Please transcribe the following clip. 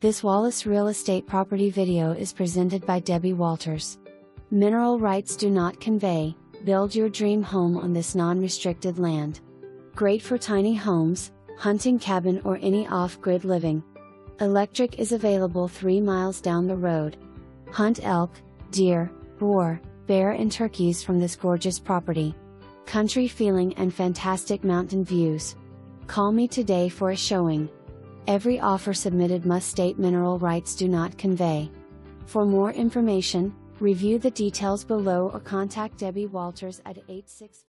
This Wallace Real Estate property video is presented by Debbie Walters. Mineral rights do not convey, build your dream home on this non restricted land. Great for tiny homes, hunting cabin, or any off grid living. Electric is available 3 miles down the road. Hunt elk, deer, boar, bear, and turkeys from this gorgeous property. Country feeling and fantastic mountain views. Call me today for a showing. Every offer submitted must state mineral rights do not convey. For more information, review the details below or contact Debbie Walters at 86